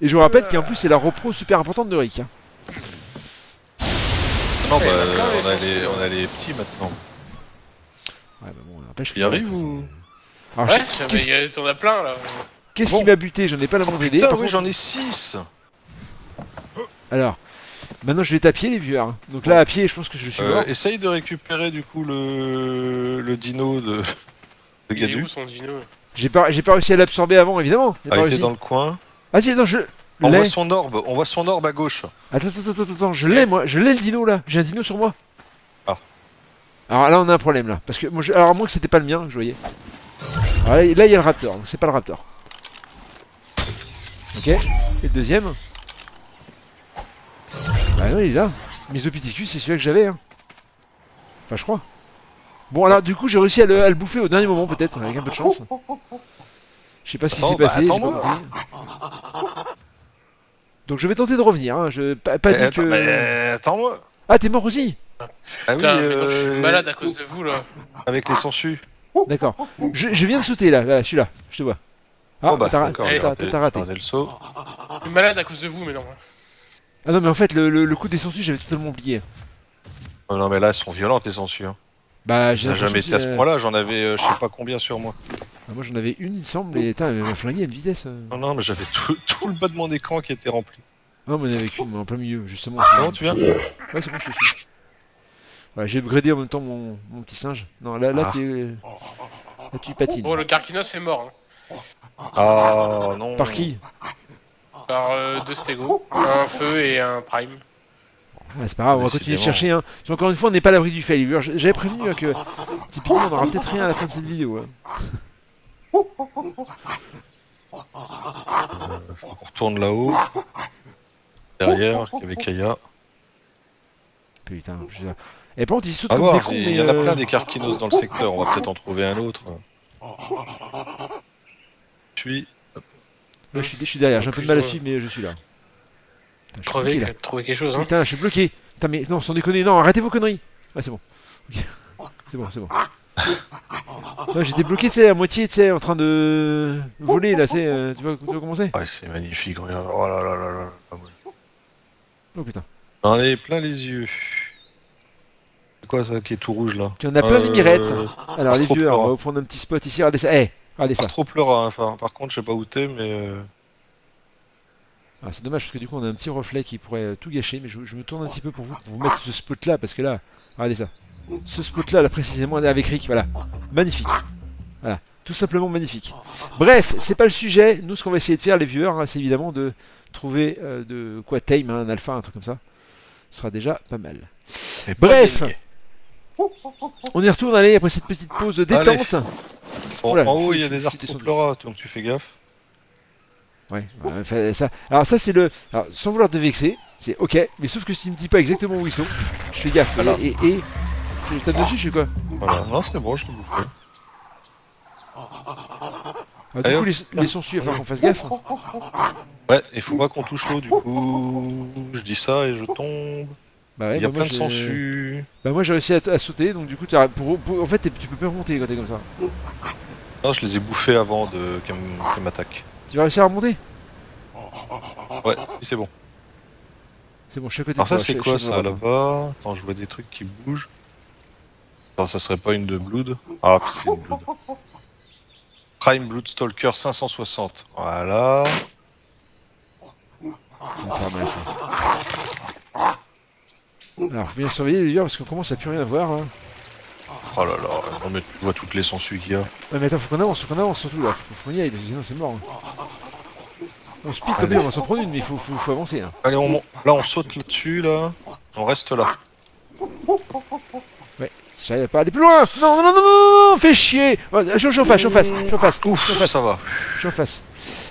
et je vous rappelle qu'en plus c'est la repro super importante de Rick. hein. Non, bah, il a on, a les on a petits maintenant. Ouais, bah bon, n'empêche Il que- arrive ou Alors, Ouais, je- mais il y a- t'en as plein là. Qu'est-ce Bon. qui m'a buté? J'en ai pas la moindre idée. Putain, Par oui, contre- j'en ai 6 Alors, maintenant je vais pied les viewers. hein. Donc là à pied, je pense que je suis mort. Essaye de récupérer du coup le, le dino de, de Il est Gadu. où son dino? J'ai pas, j'ai pas réussi à l'absorber avant, évidemment. Ah, pas il était dans le coin. Ah si, non, je On l'ai. voit son orbe, on voit son orbe à gauche. Attends, attends, attends, attends, je l'ai moi, je l'ai le dino là. J'ai un dino sur moi. Ah. Alors là on a un problème là, parce que moi, je... alors à moins que c'était pas le mien que je voyais. Alors là, là, il y a le raptor, donc c'est pas le raptor. Ok. Et le deuxième Bah non, il est là. Misopithecus, c'est celui-là que j'avais. Hein. Enfin, je crois. Bon, alors du coup, j'ai réussi à le, à le bouffer au dernier moment, peut-être, avec un peu de chance. Je sais pas ce qui Attends, s'est bah, passé. j'ai pas. Donc je vais tenter de revenir. Hein. Je pas, pas Eh, dit que. mais attends-moi. Ah, t'es mort aussi? Ah oui, Putain, mais non, je euh, suis malade à cause de vous là. Avec les sangsues. D'accord. Je, je viens de sauter là. Là, je suis là. Je te vois. Ah, oh bah, t'as t'as- t'as raté- t'as le saut. Je suis malade à cause de vous, mais non. Ah non, mais en fait, le, le, le coup des sangsues, j'avais totalement oublié. Oh non, mais là, elles sont violentes les sangsues. Hein. Bah, j'ai J'ai jamais été à ce que- point-là, j'en avais euh, je sais pas combien sur moi. Ah, moi, j'en avais une, il me semble. Et elle m'a flingué à une vitesse. euh. Non, non, mais j'avais tout, [laughs] tout le bas de mon écran qui était rempli. Non, mais il y en avait qu'une, mais en plein milieu, justement. Comment tu viens? Ouais, c'est bon, je te suis. Ouais, j'ai upgradé en même temps mon, mon petit singe. Non, là, là, Ah. t'es. Là, tu patines. Bon, le Carquinos est mort. hein. Ah non. Par qui Par euh, deux stégo. Un feu et un prime. Ah, c'est pas grave, on va continuer de chercher. Hein. Parce qu'encore une fois, on n'est pas à l'abri du fail. J- J'avais prévenu hein, que typiquement, on aura peut-être rien à la fin de cette vidéo. hein. Qu'on retourne là-haut. Derrière, avec Kaya. Putain, je... Et par contre, ils sautent comme des cons. il mais, y en a euh, plein des carquinos dans le secteur, on va peut-être en trouver un autre. Je suis. Là, je suis, je suis derrière, j'ai un peu de mal à suivre, mais je suis là. Putain, je là. trouver quelque chose. Hein. Putain, je suis bloqué. Putain, mais non, sans déconner, non, arrêtez vos conneries. Ah, c'est bon. Ok. [laughs] C'est bon, c'est bon. Non, j'étais bloqué, tu sais, à moitié, tu sais, en train de voler, là, euh, tu vois, tu vois comment c'est Ouais, c'est magnifique, regarde. Oh là là là là. là. Oh putain. J'en ai plein les yeux. C'est quoi ça qui est tout rouge là Tu en as plein les mirettes. Euh, Alors, les vieux, on va prendre un petit spot ici, regardez ça. Eh, regardez ça. Trop pleura, hein. enfin, par contre, je sais pas où t'es, mais. euh, Ah, c'est dommage parce que du coup on a un petit reflet qui pourrait euh, tout gâcher, mais je, je me tourne un petit peu pour vous, pour vous mettre ce spot là parce que là, regardez ça. Ce spot là, là précisément avec Rick, voilà. Magnifique. Voilà. Tout simplement magnifique. Bref, c'est pas le sujet. Nous, ce qu'on va essayer de faire, les viewers, hein, c'est évidemment de trouver euh, de quoi tame, hein, un alpha, un truc comme ça. Ce sera déjà pas mal. Bref. On y retourne, allez, après cette petite pause détente. Oula, en haut, il y a des arthropleuras, donc tu fais gaffe. Ouais, ouais, ça. Alors ça c'est le. Alors sans vouloir te vexer, c'est ok, mais sauf que si tu me dis pas exactement où ils sont, je fais gaffe. Voilà. Et, et, et- je tape dessus, je fais quoi? Voilà, non, c'est bon, je l'ai bouffé. Alors, Du Allez, coup les, les sangsues, il va falloir qu'on fasse gaffe. Ouais, il faut pas qu'on touche l'eau, du coup. Je dis ça et je tombe. Bah ouais, il y a bah, moi, plein de sangsues. Bah moi j'ai réussi à, à sauter, donc du coup t'as- pour, pour- en fait tu peux pas remonter quand t'es comme ça. Non, je les ai bouffés avant de qu'elles m'attaquent. Tu vas réussir à remonter? Ouais, si, c'est bon. C'est bon, je suis à côté Alors ça, c'est quoi ça là-bas? Attends, je vois des trucs qui bougent. Attends, ça serait pas une de Blood? Ah, c'est une Blood. Prime Blood Stalker 560. Voilà. Mal ça. Alors faut bien surveiller les vieux parce qu'on commence à plus rien voir là. Oh là là, non mais tu vois toutes les sangsues qu'il y a. Ouais mais attends, faut qu'on avance, faut qu'on avance surtout là, faut, qu'on y aille, sinon c'est mort. hein. On speed, tant on va s'en prendre une, mais il faut, faut, faut avancer. Hein. Allez, on, là on saute là-dessus, là. On reste là. Ouais, j'arrive pas à aller plus loin Non, non, non, non, non, fais chier je, suis en face, je face, je face, Ouf, face, ça va. je suis en face.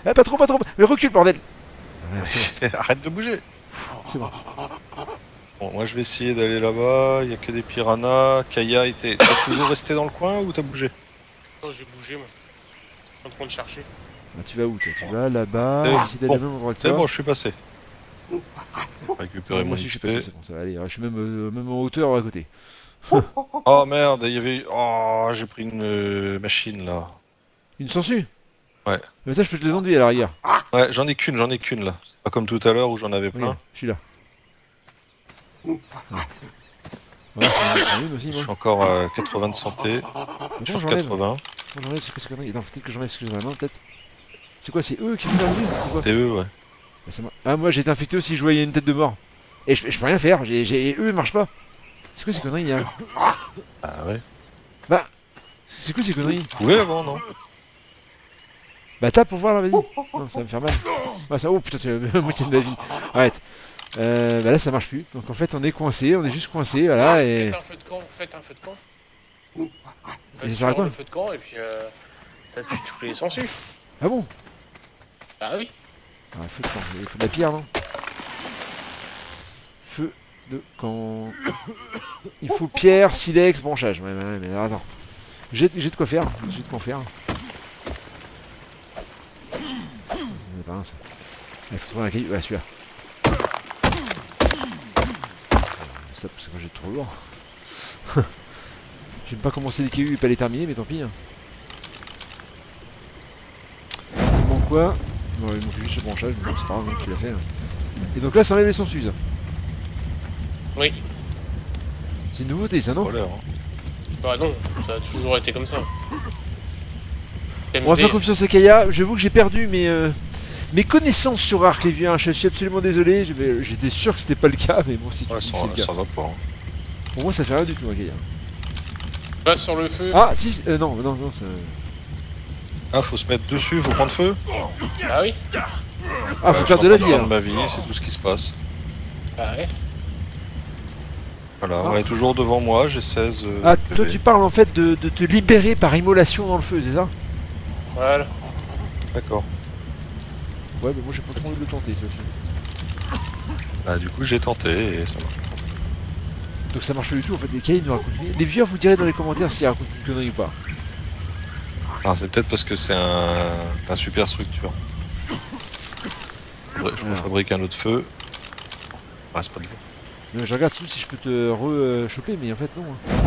Eh, pas trop, pas trop, mais recule bordel [laughs] Arrête de bouger. c'est bon. Bon, moi je vais essayer d'aller là-bas, il y a que des piranhas. Kaya, était... t'as toujours resté dans le coin ou t'as bougé? Non, j'ai bougé, moi. En train de chercher. Bah, tu vas où toi? Tu vas là-bas, Eh, j'essaie d'aller bon, même endroit que C'est bon, je suis passé. Récupérer moi mon aussi je suis passé, c'est bon, ça va aller. Je suis même, euh, même en hauteur à côté. [laughs] Oh merde, il y avait. Oh, j'ai pris une euh, machine là. Une sangsue? Ouais. Mais ça je peux te les enduire à la rigueur. Ouais, j'en ai qu'une, j'en ai qu'une là. C'est pas comme tout à l'heure où j'en avais plein. Je suis là. C'est une aussi, Je suis encore à 80 de santé. Sur j'enlève 80. Comment j'enlève C'est quoi ces conneries peut-être que j'enlève ce que dans la main, peut-être. C'est quoi C'est eux qui font la vie C'est quoi T'es eux, ouais. Bah, ça Ah, moi j'ai été infecté aussi, je voyais une tête de mort. Et je, je peux rien faire, j'ai, j'ai- eux ils marchent pas. C'est quoi ces conneries hein Ah ouais. C'est quoi ces conneries Vous pouvez avant, non Bah tape pour voir là, vas-y. Non, ça va me faire mal. Ah, ça, oh putain, tu as la [laughs] moitié de ma vie. Arrête. Euh, bah là ça marche plus. Donc en fait on est coincé, on est juste coincé, voilà. Et... Faites un feu de camp, faites un feu de camp. Et ça sert à quoi feu de camp, et puis euh, ça tue tous les sangsues. Ah bon? Ah oui. Ah, feu de camp, il faut de la pierre, non? Feu de camp. Il faut pierre, silex, branchage. Ouais, ouais, ouais, mais attends. J'ai j'ai de quoi faire, j'ai de quoi faire. C'est pas un, ça. Il faut trouver un caillou. Ouais, celui-là. Stop, c'est quand j'ai trop lourd. [laughs] J'aime pas commencer des cailloux et pas les terminer, mais tant pis. hein. Il manque quoi? Non, il manque juste le branchage, mais bon, c'est pas grave, tu l'as fait. hein. Et donc là, ça enlève les sangsues. Oui. C'est une nouveauté, ça, non? Hein. Bah non, ça a toujours été comme ça. On va faire confiance à Kaya. J'avoue que j'ai perdu mes, euh, mes connaissances sur Arc les vieux. hein. Je suis absolument désolé. J'étais sûr que c'était pas le cas, mais bon, si tu Ouais, ça, c'est le cas. ça va pas. hein. Pour moi, ça fait rien du tout, hein, Kaya. Va sur le feu. Ah, si, euh, non, non, non, ça. Ah, faut se mettre dessus, faut prendre feu Ah oui. Ah, faut Ouais, perdre de la vie. hein. ma vie, c'est tout ce qui se passe. Ah ouais. Voilà, Ah. on est toujours devant moi, j'ai 16. euh, Ah, PV. toi, tu parles en fait de, de te libérer par immolation dans le feu, c'est ça? Voilà. D'accord. Ouais, mais moi, j'ai pas trop envie de le tenter, vois. Bah, du coup, j'ai tenté et ça marche. Donc ça marche pas du tout en fait. Les ils nous racontent. Les viewers, vous direz dans les commentaires s'ils racontent une connerie ou pas. Ah, c'est peut-être parce que c'est un, un super structure. Faudrait- Je me Alors. fabrique un autre feu. Ah, c'est pas vous. Euh, je regarde surtout si je peux te re-choper, mais en fait, non. hein.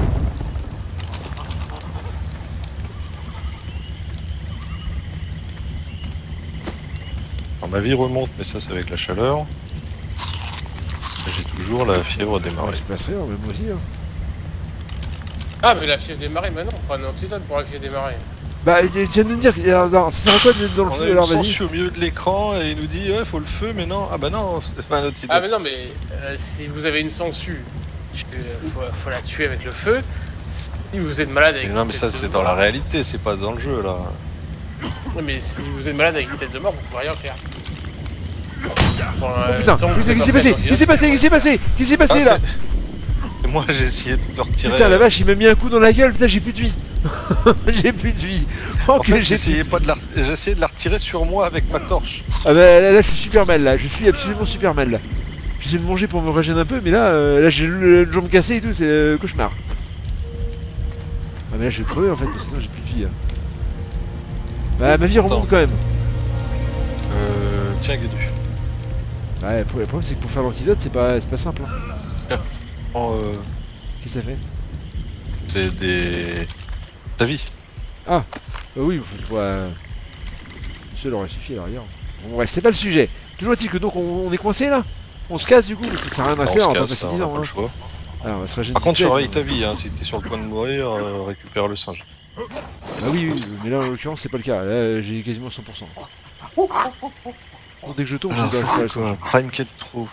Ma vie remonte, mais ça, c'est avec la chaleur. J'ai toujours la fièvre des Ah, marées. il se passe rien, mais moi aussi. Hein. Ah mais la fièvre des marées, maintenant on fera un antidote pour la fièvre des marées. Bah, tu viens de nous dire. que- alors, non, ça sert à quoi d'être dans le On a feu alors, vas-y sangsue au milieu de l'écran et il nous dit ouais, faut le feu, mais non. Ah bah non, c'est pas notre idée. Ah mais non mais euh, si vous avez une sangsue, je- faut, faut la tuer avec le feu. Si vous êtes malade avec Mais non, mais ça, c'est dans la réalité, c'est pas dans le jeu là. Ouais, mais si vous êtes malade avec une tête de mort, vous pouvez rien faire. Oh putain, qu'est-ce qui s'est pas passé Qu'est-ce qui s'est passé Qu'est-ce qui s'est passé Qu'est-ce qui s'est passé là moi, j'ai essayé de te retirer. Putain, la vache, il m'a mis un coup dans la gueule, putain, j'ai plus de vie [laughs] J'ai plus de vie Oh, En que fait, j'ai j'essayais pas de la... j'essayais de la retirer sur moi avec ma torche. Ah bah là, là, je suis super mal là, je suis absolument super mal là. J'essaie de manger pour me régénérer un peu, mais là, euh, là j'ai le- la jambe cassée et tout, c'est euh, cauchemar. Ah mais là je vais crever en fait, parce que sinon j'ai plus de vie. là. Bah ma vie remonte Attends. quand même. Euh... Tiens, Guédu. Ouais, le problème c'est que pour faire l'antidote, c'est pas, c'est pas simple. hein. Prends, euh, Qu'est-ce que ça fait? C'est des... Ta vie. Bah oui, faut, faut, euh... Seul aurait suffi à l'arrière. Bon bref, c'est pas le sujet. Toujours est-il que donc on, on est coincé là? On se casse du coup, ça sert à rien se là, on va passer hein, 10 on a ans. pas hein. le choix. Alors, on va se régénérer Par contre, surveille ta vie, hein. si t'es sur le point de mourir, euh, récupère le singe. Ah oui, oui, mais là en l'occurrence c'est pas le cas. Là j'ai quasiment 100%. Dès que je tombe, Alors, je quoi Prime Kid Pro.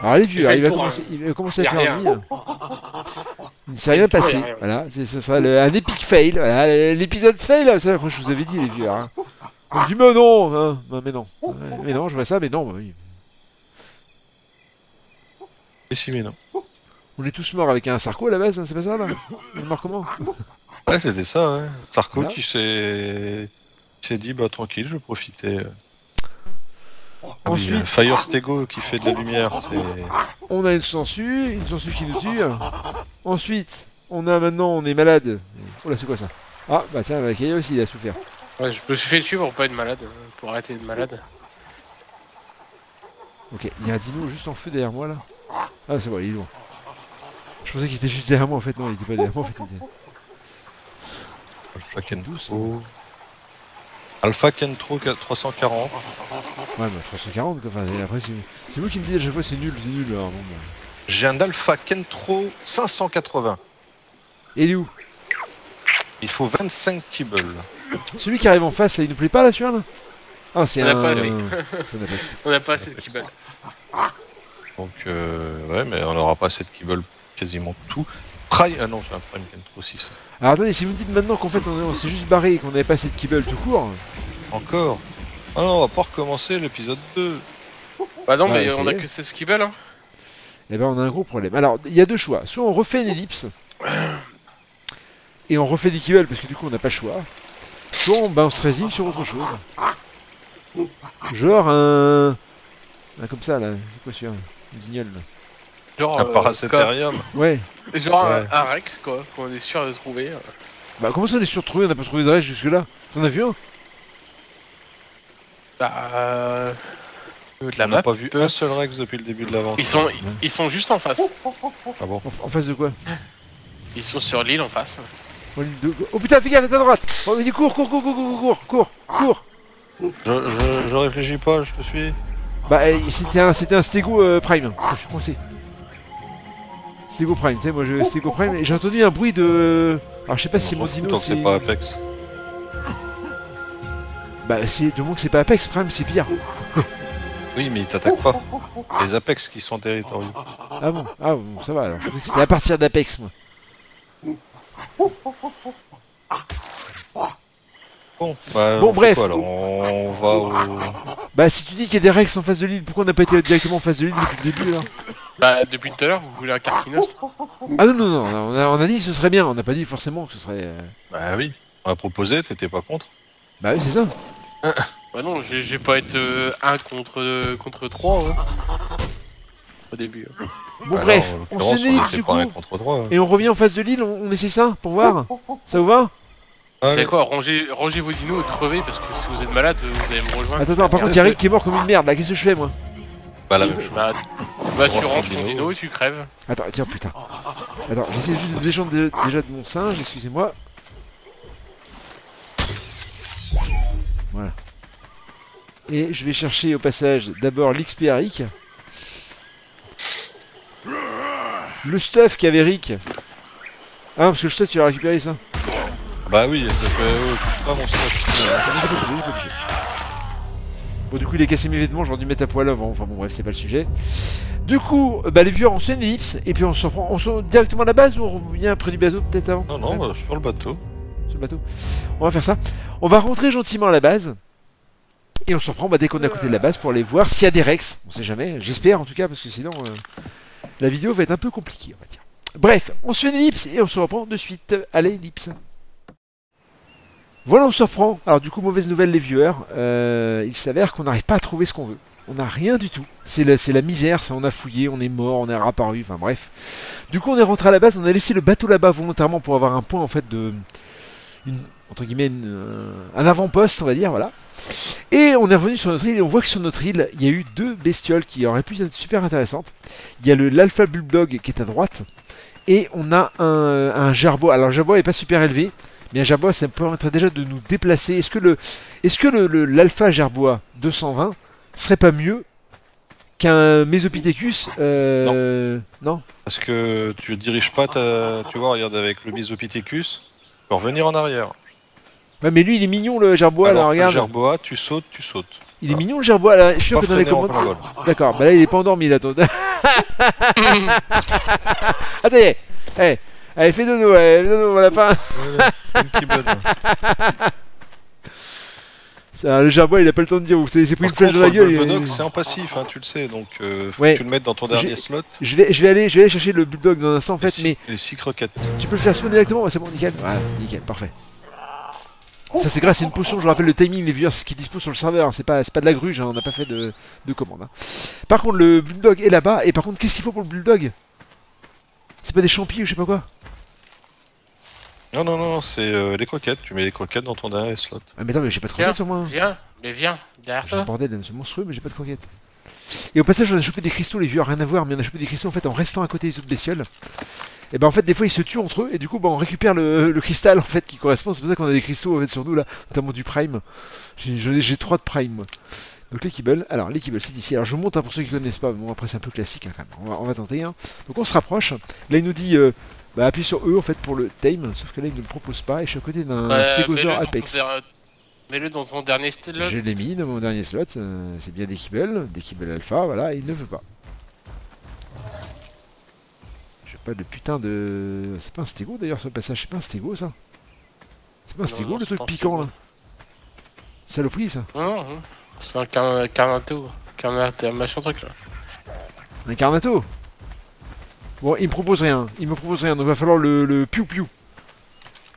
Alors allez vieux, Il va commencer, il va commencer à faire rien. Il ne s'est rien passé. rien. Voilà, c'est- ce sera le- un épic fail. Voilà, l'épisode fail, ça, je vous avais dit les vieux. Hein. On dit mais non, hein. Non, mais non, mais non, je vois ça, mais non. bah oui. Et si, mais non. On est tous morts avec un sarco à la base, hein, c'est pas ça là On est mort comment Ouais, c'était ça, ouais. Sarko Voilà. qui s'est... qui s'est dit, bah tranquille, je vais profiter. Ah oui, Ensuite- Fire Stego qui fait de la lumière, c'est. On a une sangsue, une sangsue qui nous tue. Ensuite, on a maintenant, on est malade. Oh là, c'est quoi ça? Ah, bah tiens, Kaya aussi, il a souffert. Ouais, je me suis fait tuer pour pas être malade, pour arrêter d'être malade. Ok, il y a un dino juste en feu derrière moi là. Ah, c'est bon, il est loin. Je pensais qu'il était juste derrière moi en fait, non, il était pas derrière moi en fait. Il était... Douce. Alpha Kentro 340. Ouais, bah 340 quoi. Enfin, après, c'est vous qui me dites à chaque fois c'est nul, c'est nul. Alors, bon, bah. J'ai un Alpha Kentro 580. Et il est où? Il faut 25 kibbles. Celui qui arrive en face là, il nous plaît pas là celui-là là? Ah, c'est On a un. pas assez. [laughs] On n'a pas assez de kibble. Donc, euh, ouais, mais on n'aura pas cette kibble quasiment tout. Prime, ah non, c'est un Prime Kentro 6. Alors attendez, si vous me dites maintenant qu'en fait on, on s'est juste barré et qu'on avait pas assez de kibble tout court. Encore Ah non, on va pas recommencer l'épisode 2. Bah non, Ouais, mais ça on a que 16 kibble, hein. Eh ben on a un gros problème. Alors il y a deux choix. Soit on refait une ellipse et on refait des kibbles parce que du coup on n'a pas le choix. Soit on, bah, on se résigne sur autre chose. Genre un, un comme ça là. C'est quoi celui-là? Un guignol là. Genre, Un euh, paracétarium. Ouais. genre un- Ouais. un Rex, quoi, qu'on est sûr de trouver. euh. Bah comment ça on est surtrouvé On n'a pas trouvé de reste jusque là. T'en as vu un? Bah, euh... de la On n'a pas vu un seul Rex depuis le début de l'aventure. Ils sont, ils sont juste en face. Ah bon? En, face de quoi? Ils sont sur l'île en face. Oh, de- putain fais gaffe, à ta droite Oh vas-y cours, cours, cours, cours, cours, cours, cours, cours je, je, je réfléchis pas, je te suis. Bah eh, c'était un, c'était un Stego euh, Prime. Je suis coincé. Stego Prime, tu sais, moi je Stego Prime et j'ai entendu un bruit de. Alors je sais pas si mon dino, c'est. pas Apex. Bah c'est du moment que c'est pas Apex Prime, c'est pire. Oui, mais ils t'attaquent pas. Les Apex qui sont territoriaux. Ah bon, ah bon, ça va alors. Je pensais que c'était à partir d'Apex moi. Bon, bah, Bon, on bref. quoi, alors? On va au. Bah si tu dis qu'il y a des Rex en face de l'île, pourquoi on n'a pas été directement en face de l'île depuis le début là Bah, depuis tout à l'heure, vous voulez un Carquinos Ah non non non, on a, on a dit que ce serait bien, on n'a pas dit forcément que ce serait. euh, Bah oui, on a proposé, t'étais pas contre. Bah oui c'est ça. Bah non, je je vais pas être 1 contre, contre 3, hein. Au début. hein. Bon Bah bref, en on se l'occurrence, du coup un contre 3. et on revient en face de l'île, on, on essaie ça pour voir Ça vous va? Vous savez quoi, rangez, rangez vos dinos et crevez parce que si vous êtes malade, vous allez me rejoindre. Attends, attends, par contre il y a Rick qui est mort comme une merde là, qu'est-ce que je fais moi? Pas la même chose. Bah, bah tu ton dino. dino et tu crèves. Attends, tiens, putain. Attends, j'essaie juste de de- déjà de mon singe, excusez-moi. Voilà. Et je vais chercher au passage d'abord l'XP à Rick. Le stuff qu'avait Rick. Ah, parce que le stuff, tu l'as récupéré ça Bah oui, ça fait. Oh, touche pas mon stuff. Bon, du coup, il a cassé mes vêtements, j'aurais dû mettre à poil avant. Enfin, bon, bref, c'est pas le sujet. Du coup, euh, bah, les viewers, on se fait une ellipse, et puis on se reprend. On se directement à la base ou on revient près du bateau, peut-être avant Non, non, Ouais, bah, sur le bateau. sur le bateau. On va faire ça. On va rentrer gentiment à la base. Et on se reprend bah, dès qu'on est à côté de la base pour aller voir s'il y a des Rex. On sait jamais, j'espère en tout cas, parce que sinon euh, la vidéo va être un peu compliquée, on va dire. Bref, on se fait une ellipse et on se reprend de suite. Allez, ellipse. Voilà, on se reprend. Alors du coup, mauvaise nouvelle les viewers. Euh, il s'avère qu'on n'arrive pas à trouver ce qu'on veut. On n'a rien du tout. C'est la, misère, ça, on a fouillé, on est mort, on est réapparu, enfin bref. Du coup, on est rentré à la base, on a laissé le bateau là-bas volontairement pour avoir un point en fait de... Entre guillemets, euh, un avant-poste, on va dire, voilà. Et on est revenu sur notre île et on voit que sur notre île, il y a eu deux bestioles qui auraient pu être super intéressantes. Il y a l'Alpha Bulldog qui est à droite et on a un, un. Alors le n'est pas super élevé, mais un gerbois ça permettrait déjà de nous déplacer. Est-ce que le est-ce que le, le- l'Alpha gerbois 220 serait pas mieux qu'un Mesopithecus euh, non. Parce que tu diriges pas ta. Tu vois, regarde, avec le Mesopithecus, tu peux revenir en arrière. Ouais, mais lui il est mignon le gerbois Alors, là, le regarde. gerbois, tu sautes, tu sautes. Il est mignon le gerbois là. Je suis sûr que dans les commandes. D'accord, bah là il est pas endormi là. ton- [laughs] ah ça y est Eh, Allez, fais dodo, ouais, fais dodo, voilà pas. Un petit bonne. Ça, le gerbois il a pas le temps de dire, vous savez, c'est pris une flèche dans la gueule. le Bulldog, c'est en passif, hein, tu le sais, donc euh, faut Ouais. que tu le mettes dans ton dernier slot. Je vais, je, vais aller, je vais aller chercher le bulldog dans un instant en fait, les, mais les six croquettes. tu peux le faire spawn directement, Ouais, c'est bon, nickel. Voilà, nickel, parfait. Ça c'est grâce à une potion, je vous rappelle le timing, les viewers, ce qui dispose sur le serveur, hein. c'est pas, pas de la gruge, hein, on n'a pas fait de, de commande. Par contre le bulldog est là-bas, et par contre qu'est-ce qu'il faut pour le bulldog C'est pas des champis ou je sais pas quoi? Non, non, non, c'est euh, les croquettes. Tu mets les croquettes dans ton dernier slot. Ah mais attends, mais j'ai pas de croquettes sur moi viens, mais viens, derrière J'ai un toi. bordel, c'est monstrueux, mais j'ai pas de croquettes. Et au passage, on a chopé des cristaux, les vieux, rien à voir, mais on a chopé des cristaux en fait en restant à côté des autres bestioles. Et ben en fait, des fois ils se tuent entre eux, et du coup, bah, on récupère le, le cristal en fait qui correspond. C'est pour ça qu'on a des cristaux en fait sur nous là, notamment du prime. J'ai j'ai 3 de prime moi. Donc les kibbles, alors les kibbles c'est ici. Alors je vous monte hein, pour ceux qui connaissent pas, bon après c'est un peu classique hein, quand même. On va, on va tenter. hein. Donc on se rapproche. Là il nous dit euh, bah appuie sur E en fait pour le tame, sauf que là il ne le propose pas, et je suis à côté d'un Euh, stégosaure Apex. Mets-le dans ton dernier slot. Je l'ai mis dans mon dernier slot, euh, c'est bien des kibbles, des kibbles alpha, voilà, et il ne veut pas. J'ai pas de putain de. C'est pas un stégo d'ailleurs sur le passage, c'est pas un stégo ça C'est pas un stégo non, le truc piquant là Saloperie ça Non, non, non. C'est un car- carnato. Carnato, un machin truc là. Un carnato Bon, il me propose rien, il me propose rien, donc il va falloir le, le piou piou.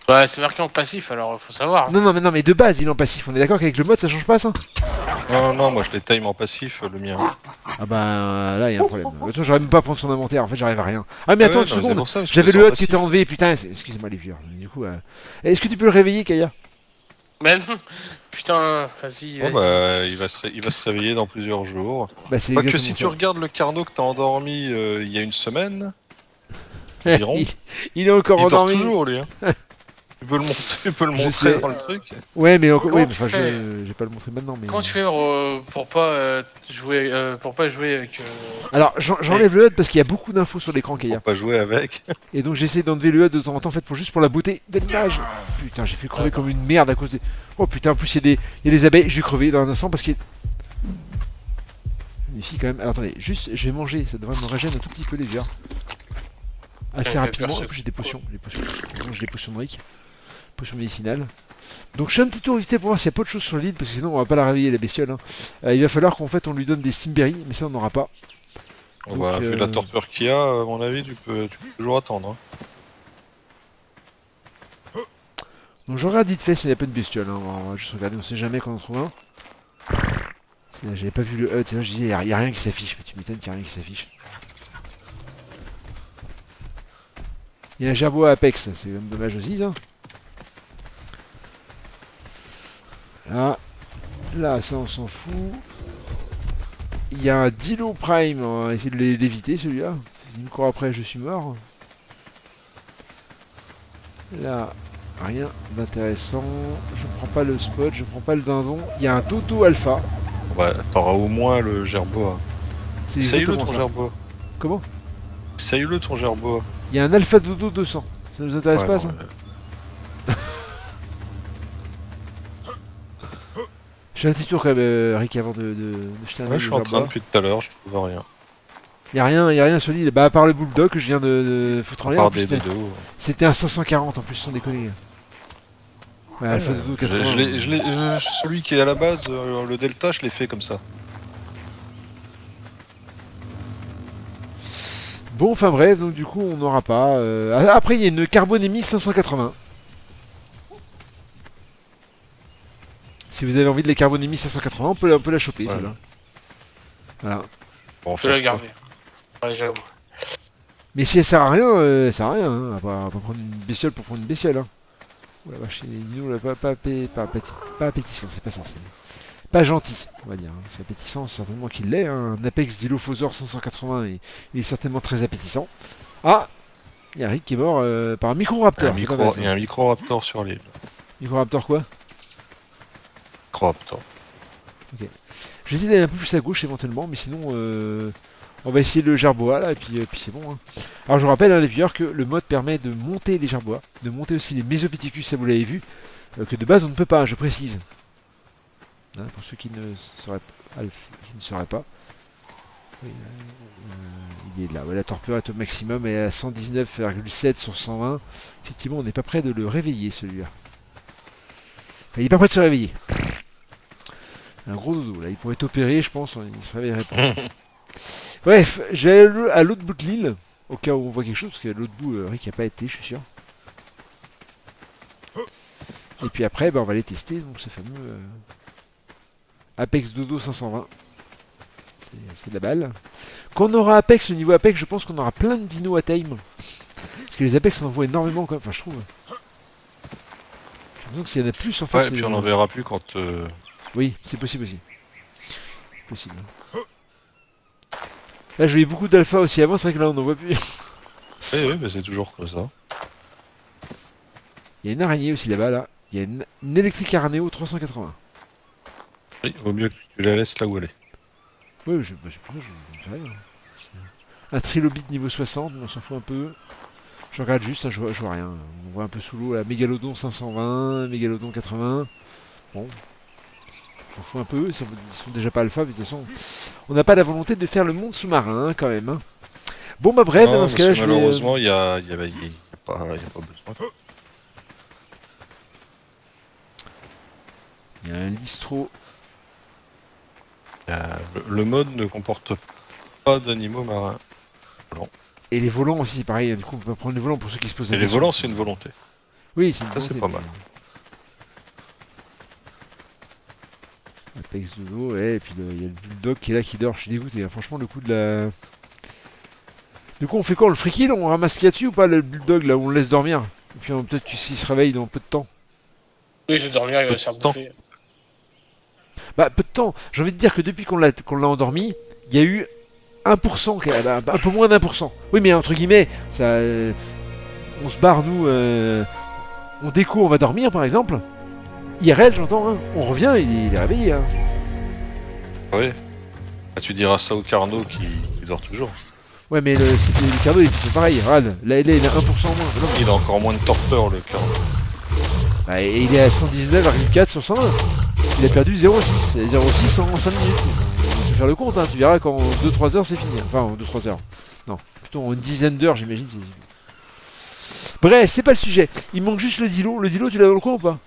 Ouais, c'est marqué en passif alors faut savoir. Non, non, mais non, mais de base il est en passif, on est d'accord qu'avec le mode ça change pas ça? Non, non, non, moi je les time en passif, le mien. Ah bah là il y a un problème. Façon, j'arrive même pas à prendre son inventaire, en fait j'arrive à rien. Ah mais attends Ouais, une non, seconde J'avais le HUD qui était enlevé, putain, c'est- excusez-moi les vieux. Du coup, euh, est-ce que tu peux le réveiller, Kaya? Mais non, putain, vas-y. Bon, bah, il va, se ré- il va se réveiller dans plusieurs jours. Bah, c'est Quoique exactement si tu ça. regardes le carnot que t'as endormi euh, il y a une semaine, [laughs] il, il est encore il dort endormi. toujours lui. Hein. [laughs] tu peux le montrer, [laughs] tu peux le montrer sais. dans le truc. Ouais, mais encore, Comment ouais, mais tu enfin, fais je, vais pas le montrer maintenant, mais. Comment tu fais euh, pour pas euh, jouer, euh, pour pas jouer avec. euh, Alors, j'en- j'enlève le HUD parce qu'il y a beaucoup d'infos sur l'écran, Kaya. Pour pas jouer avec. [laughs] Et donc, j'essaie d'enlever le HUD de temps en temps, en fait, pour juste pour la beauté de l'image. Putain, j'ai fait crever comme une merde à cause des. Oh putain, en plus, il y, a des- il y a des abeilles. Je vais crever dans un instant parce qu'il. Les filles, quand même. Alors, attendez, juste, je vais manger. Ça devrait me régénérer un tout petit peu les vieux. Assez rapidement. perso. En plus, j'ai des potions. Des potions. J'ai des potions de Rick. Potions médicinales. Donc, je fais un petit tour vite pour voir s'il y a pas de choses sur l'île parce que sinon, on va pas la réveiller, la bestiole. hein. Euh, il va falloir qu'en fait, on lui donne des Steamberry, mais ça, on n'aura pas. On Donc, va vu euh, la torpeur qu'il y a, à mon avis, tu peux, tu peux toujours attendre. hein. Donc je regarde vite fait s'il n'y a pas de bestiole. hein. On va juste regarder, on sait jamais quand on en trouve un. J'avais pas vu le HUD, c'est là je disais, il n'y a, rien qui s'affiche. Mais tu m'étonnes qu'il n'y a rien qui s'affiche. Il y a un gerbois Apex, c'est même dommage aussi ça. Là, là ça on s'en fout. Il y a un Dilo Prime, on va essayer de l'é- l'éviter celui-là. Me court après, je suis mort. Là, Rien d'intéressant. Je prends pas le spot, je prends pas le dindon. Il y a un dodo alpha. Ouais, t'auras au moins le gerboa. C'est Essaye-le exactement ton gerboa. Comment? Essaye-le ton gerboa. Il y a un alpha dodo 200. Ça nous intéresse Ouais, pas non, ça? Je fais un petit tour quand même, euh, Rick, avant de, de, de jeter un Ouais, je suis en train depuis tout à l'heure, je trouve rien. Il y a rien, y a rien sur l'île. Bah à part le bulldog que je viens de, de foutre en l'air. C'était un 540 en plus, sans déconner. Ouais, alpha dodo Je- 80. je l'ai- je l'ai- euh, celui qui est à la base, euh, le delta, je l'ai fait comme ça. Bon, enfin bref, donc du coup on n'aura pas. euh, Après il y a une carbonémie 580. Si vous avez envie de les carbonémie 580, on peut la, on peut la choper celle-là. Voilà. Bon, Je vais la garder. Ouais, j'avoue. Mais si elle sert à rien, euh, elle sert à rien. Hein. On, va pas, on va prendre une bestiole pour prendre une bestiole. Hein. Oh la vache, les dinos, là, pas, pas, pas, appéti- pas appétissant, c'est pas ça. c'est Pas gentil, on va dire. hein. C'est appétissant, certainement qu'il l'est. hein. Un Apex Dilophosaur 580, et, il est certainement très appétissant. Ah Il y a Rick qui est mort euh, par un Microraptor. il y a un micro-raptor sur l'île. Microraptor quoi? Je vais essayer d'aller un peu plus à gauche éventuellement, mais sinon euh, on va essayer le gerbois là, et puis, euh, puis c'est bon. hein. Alors je rappelle, hein, les viewers, que le mode permet de monter les gerbois, de monter aussi les Mesopithecus, ça vous l'avez vu, euh, que de base on ne peut pas, hein, je précise. Hein, pour ceux qui ne sauraient, qui ne pas. Euh, il est là, ouais, la torpeur est au maximum, et à 119,7 sur 120. Effectivement, on n'est pas prêt de le réveiller celui-là. Il n'est pas prêt de se réveiller. Un gros dodo, là. Il pourrait être opéré, je pense. Il se réveillerait pas. [laughs] Bref, aller à l'autre bout de l'île. Au cas où on voit quelque chose, parce qu'à l'autre bout, euh, Rick n'a pas été, je suis sûr. Et puis après, bah, on va les tester, donc ce fameux euh, Apex Dodo 520. C'est- de la balle. Quand on aura Apex, le niveau Apex, je pense qu'on aura plein de dinos à time. Parce que les Apex, on en voit énormément, quand même. Enfin, je trouve. J'ai l'impression que s'il y en a plus, en fait. Ouais, c'est- puis on en verra plus quand. euh, Oui, c'est possible aussi. Possible. Là, je voyais beaucoup d'alpha aussi avant, c'est vrai que là, on n'en voit plus. Oui, oui, mais c'est toujours comme ça. Il y a une araignée aussi là-bas, là. Il y a une, une électrique Arneo 380. Oui, vaut mieux que tu la laisses là où elle est. Oui, je, bah, je, je, je, sais rien. Un trilobite niveau 60, mais on s'en fout un peu. Je regarde juste, hein, je, vois, je vois rien. On voit un peu sous l'eau, là. Mégalodon 520, Mégalodon 80. Bon. On s'en fout un peu, ils sont, ils sont déjà pas alpha, mais de toute façon, on n'a pas la volonté de faire le monde sous-marin, hein, quand même. hein. Bon, bah bref, Non, dans ce cas-là, je vais... euh, malheureusement, il y a, il y a- il y a pas, il y a pas besoin. Il y a un listro. Le, le mode ne comporte pas d'animaux marins. Et les volants aussi, c'est pareil. Du coup, on peut pas prendre les volants pour ceux qui se posent la Et les volants, c'est une volonté. Oui, c'est une Ça, c'est volonté, pas mal. Apex Dodo, ouais, et puis il y a le bulldog qui est là qui dort, je suis dégoûté. hein. Franchement, le coup de la. Du coup, on fait quoi On le free kill On ramasse qu'il y a dessus ou pas le bulldog là où on le laisse dormir? Et puis peut-être qu'il s'il se réveille dans peu de temps. Oui, je vais dormir, il va se faire bouffer. Bah, peu de temps. J'ai envie de dire que depuis qu'on l'a qu'on l'a endormi, il y a eu 1%, qui a- bah, un peu moins d'un pour cent. Oui, mais entre guillemets, ça, euh, on se barre, nous, euh, on déco, on va dormir par exemple. IRL, j'entends, hein. on revient, il, il est réveillé. Hein. Oui. Ah, tu diras ça au Carnot qui, qui dort toujours. Ouais, mais le, le cardo il est plutôt pareil. Regarde, là, il est à 1% moins. Non, Il a encore moins de torpeur, le Carnot. Bah, et il est à 119,4 sur 120. Il a perdu 0,6. Et 0,6 en 5 minutes. On peut faire le compte, hein. tu verras qu'en 2-3 heures c'est fini. Enfin, en 2-3 heures. Non, plutôt en une dizaine d'heures, j'imagine. c'est- Bref, c'est pas le sujet. Il manque juste le dilo. Le dilo, tu l'as dans le coin ou pas?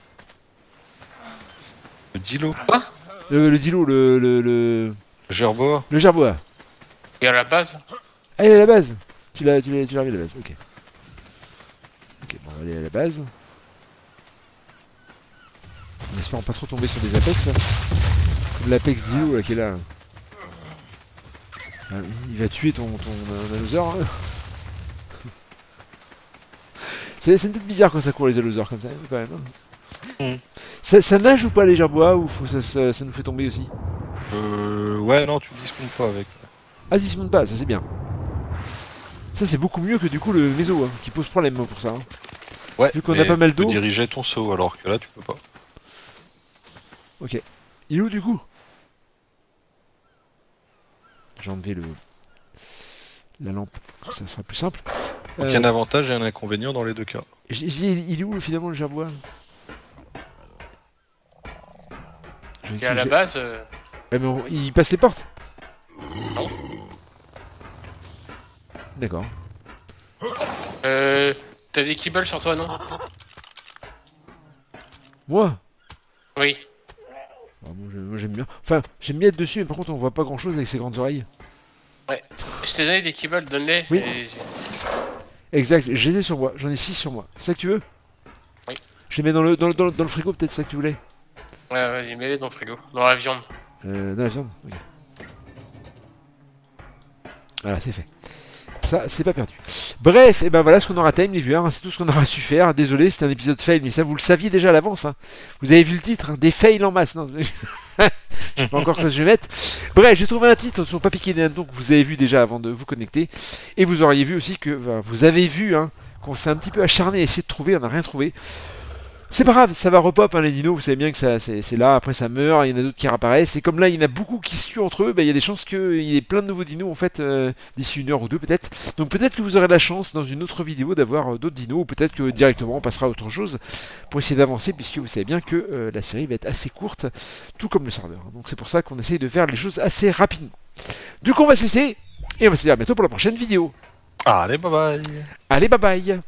Le Dilo, le, le dilo, le, le, le, le Gerboa. le gerbois. Et à la base, Ah, il est à la base. Tu l'as, tu l'as, tu l'as remis à la base. Ok. Ok, bon, on va aller à la base. En espérant pas trop tomber sur des apex. Comme l'apex Dilo là qui est là. Ah, il va tuer ton, ton allosaur. hein. [laughs] C'est c'est une tête bizarre quand ça court les allosaures comme ça quand même. hein. Mm. Ça, ça nage ou pas les gerbois ou faut, ça, ça, ça nous fait tomber aussi Euh, ouais, non, tu discomptes pas avec. Ah, montent pas, ça c'est bien. Ça c'est beaucoup mieux que du coup le méso hein, qui pose problème pour ça. hein. Ouais, Vu qu'on a pas mal tu peux d'eau. diriger ton saut, alors que là, tu peux pas. Il est où du coup? J'ai enlevé le... la lampe, ça sera plus simple. Donc, il y a un avantage et un inconvénient dans les deux cas. il est où finalement le gerbois? Et à la base, euh, Ouais, mais on- il passe les portes Non. D'accord. euh, t'as des kibbles sur toi, non Moi Oui. Ah, moi, j'ai- moi, j'aime bien. Enfin, j'aime bien être dessus, mais par contre on voit pas grand chose avec ses grandes oreilles. Je t'ai donné des kibbles, donne-les. Oui. et Exact, je les ai sur moi, j'en ai 6 sur moi. C'est ça que tu veux Oui. Je les mets dans le, dans le, dans le, dans le frigo, peut-être ça que tu voulais Ouais, vas-y, mets-les dans le frigo, dans la viande. Euh, dans la viande Ok. Voilà, c'est fait. Ça, c'est pas perdu. Bref, et ben voilà ce qu'on aura time, les viewers. c'est tout ce qu'on aura su faire. Désolé, c'était un épisode fail, mais ça, vous le saviez déjà à l'avance. hein. Vous avez vu le titre, hein, des fails en masse. Non, [laughs] je sais pas encore que je vais mettre. Bref, j'ai trouvé un titre sur hannetons que vous avez vu déjà avant de vous connecter. Et vous auriez vu aussi que, vous avez vu hein, qu'on s'est un petit peu acharné à essayer de trouver, on n'a rien trouvé. C'est pas grave, ça va repop hein, les dinos, vous savez bien que ça, c'est, là, après ça meurt, il y en a d'autres qui réapparaissent, et comme là il y en a beaucoup qui se tuent entre eux, bah, il y a des chances qu'il y ait plein de nouveaux dinos en fait euh, d'ici une heure ou deux peut-être. Donc peut-être que vous aurez la chance dans une autre vidéo d'avoir euh, d'autres dinos, ou peut-être que directement on passera à autre chose pour essayer d'avancer, puisque vous savez bien que euh, la série va être assez courte, tout comme le serveur. Donc c'est pour ça qu'on essaye de faire les choses assez rapidement. Du coup on va se laisser, et on va se dire à bientôt pour la prochaine vidéo. Allez, bye bye Allez bye bye